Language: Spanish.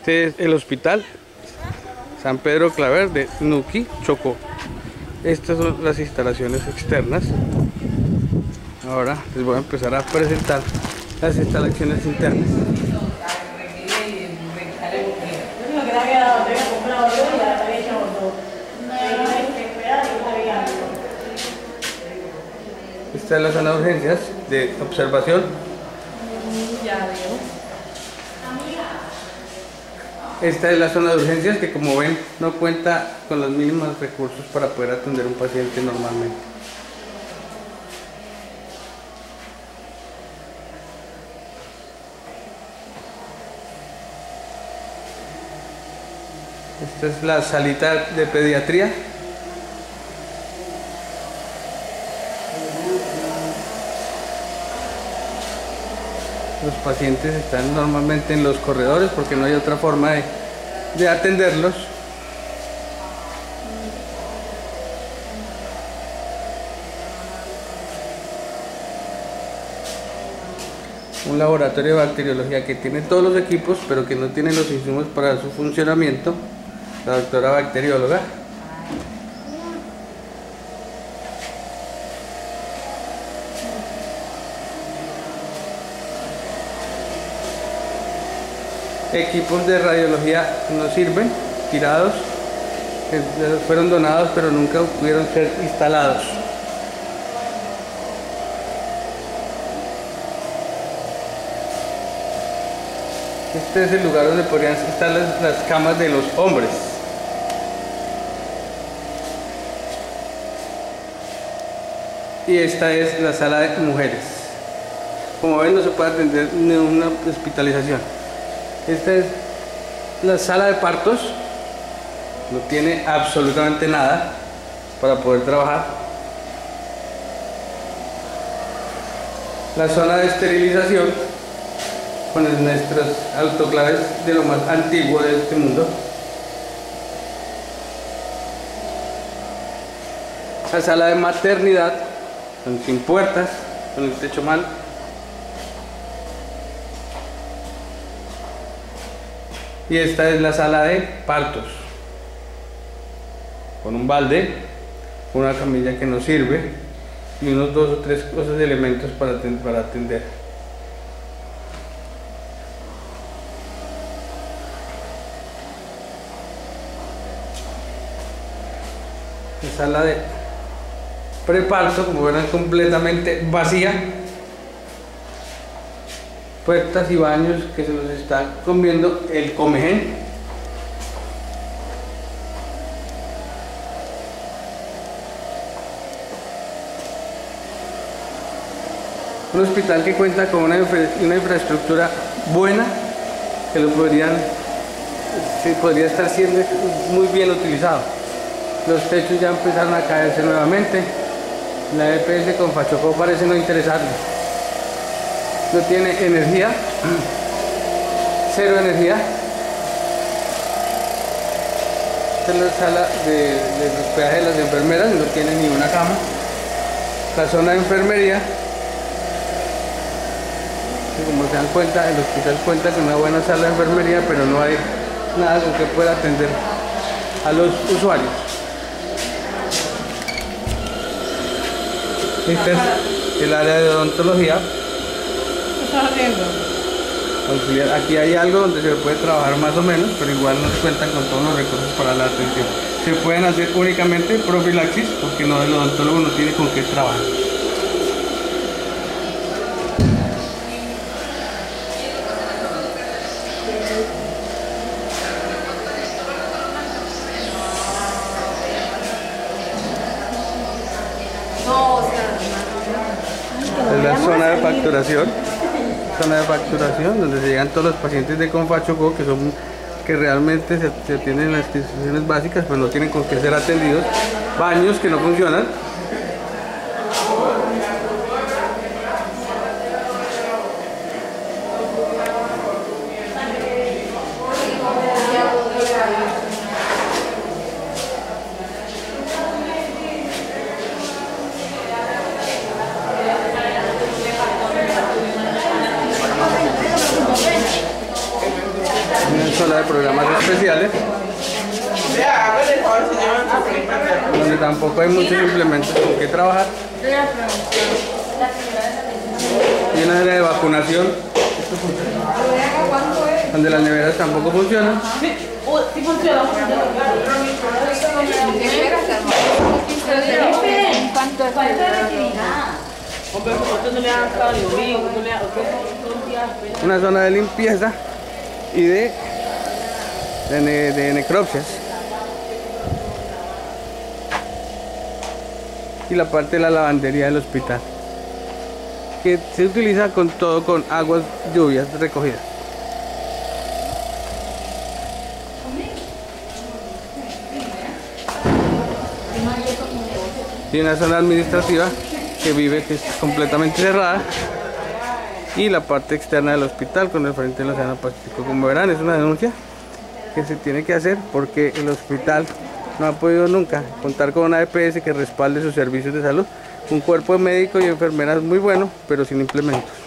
Este es el hospital San Pedro Claver de Nuki, Chocó. Estas son las instalaciones externas. Ahora les voy a empezar a presentar las instalaciones internas. Esta es la zona de urgencias de observación. Esta es la zona de urgencias que como ven no cuenta con los mínimos recursos para poder atender un paciente normalmente. Esta es la salita de pediatría. Los pacientes están normalmente en los corredores porque no hay otra forma de, de atenderlos. Un laboratorio de bacteriología que tiene todos los equipos pero que no tiene los insumos para su funcionamiento. La doctora bacterióloga. Equipos de radiología no sirven, tirados, que fueron donados pero nunca pudieron ser instalados. Este es el lugar donde podrían estar las, las camas de los hombres. Y esta es la sala de mujeres. Como ven no se puede atender ni una hospitalización. Esta es la sala de partos. No tiene absolutamente nada para poder trabajar. La zona de esterilización con nuestros autoclaves de lo más antiguo de este mundo. La sala de maternidad, sin puertas, con el techo mal. Y esta es la sala de partos. Con un balde, una camilla que no sirve y unos dos o tres cosas de elementos para, para atender. La sala de preparto, como verán, completamente vacía puertas y baños que se nos está comiendo el comején. Un hospital que cuenta con una, una infraestructura buena, que lo podrían, se podría estar siendo muy bien utilizado. Los techos ya empezaron a caerse nuevamente. La EPS con Fachocó parece no interesarle no tiene energía, cero energía. Esta es la sala de, de hospedaje de las enfermeras, no tiene ni una cama. La zona de enfermería, como se dan cuenta, el hospital cuenta con una buena sala de enfermería, pero no hay nada con que pueda atender a los usuarios. Este es el área de odontología estás haciendo? Auxiliar. Aquí hay algo donde se puede trabajar más o menos, pero igual no se cuentan con todos los recursos para la atención. Se pueden hacer únicamente profilaxis, porque no el odontólogo no tiene con qué trabajar. Es la zona de facturación zona de facturación donde se llegan todos los pacientes de Confachoco que son que realmente se, atienden las instituciones básicas pues no tienen con qué ser atendidos. Baños que no funcionan programas especiales, donde tampoco hay muchos implementos con que trabajar. Y una área de vacunación, donde las neveras tampoco funcionan. Una zona de limpieza y de, de, ne- necropsias. Y la parte de la lavandería del hospital. Que se utiliza con todo con aguas lluvias recogidas. y una zona administrativa que vive que es completamente cerrada y la parte externa del hospital con el frente del Océano Pacífico. Como verán, es una denuncia que se tiene que hacer porque el hospital no ha podido nunca contar con una EPS que respalde sus servicios de salud. Un cuerpo de médicos y enfermeras muy bueno, pero sin implementos.